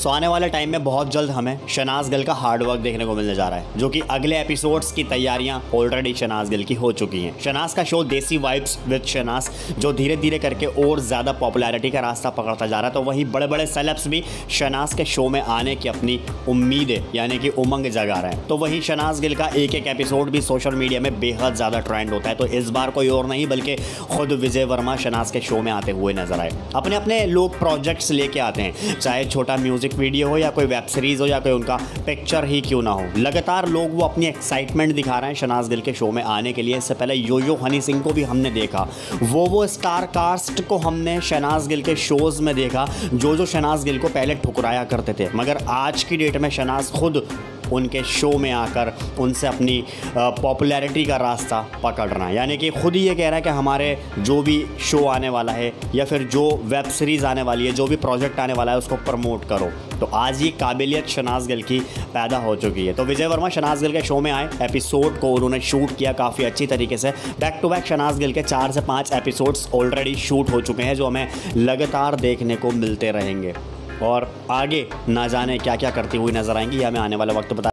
सो आने वाले टाइम में बहुत जल्द हमें शनाज गिल का हार्ड वर्क देखने को मिलने जा रहा है, जो कि अगले एपिसोड्स की तैयारियाँ ऑलरेडी शनाज गिल की हो चुकी हैं। शनाज का शो देसी वाइब्स विद शनाज जो धीरे धीरे करके और ज़्यादा पॉपुलैरिटी का रास्ता पकड़ता जा रहा है तो वही बड़े बड़े सेलेब्स भी शनाज के शो में आने की अपनी उम्मीदें, यानी कि उमंग जगा रहे हैं। तो वही शनाज गिल का एक एक एपिसोड भी सोशल मीडिया में बेहद ज़्यादा ट्रेंड होता है तो इस बार कोई और नहीं, बल्कि खुद विजय वर्मा शनाज के शो में आते हुए नज़र आए। अपने अपने लोग प्रोजेक्ट्स लेके आते हैं, चाहे छोटा म्यूज़िक वीडियो हो या कोई वेब सीरीज़ हो या कोई उनका पिक्चर ही क्यों ना हो। लगातार लोग वो अपनी एक्साइटमेंट दिखा रहे हैं शनाज गिल के शो में आने के लिए। इससे पहले यो यो हनी सिंह को भी हमने देखा। वो वो स्टार कास्ट को हमने शनाज गिल के शोज़ में देखा जो जो शनाज गिल को पहले ठुकराया करते थे। मगर आज की डेट में शनाज खुद उनके शो में आकर उनसे अपनी पॉपुलैरिटी का रास्ता पकड़ना यानी कि खुद ही ये कह रहा है कि हमारे जो भी शो आने वाला है या फिर जो वेब सीरीज़ आने वाली है, जो भी प्रोजेक्ट आने वाला है, उसको प्रमोट करो। तो आज ये काबिलियत शनाज गिल की पैदा हो चुकी है। तो विजय वर्मा शनाज गिल के शो में आए एपिसोड को उन्होंने शूट किया काफ़ी अच्छी तरीके से। Back to back Shehnaaz Gill के चार से पाँच एपिसोड्स ऑलरेडी शूट हो चुके हैं, जो हमें लगातार देखने को मिलते रहेंगे। और आगे ना जाने क्या क्या करती हुई नज़र आएँगी। यह हमें आने वाला वक्त बता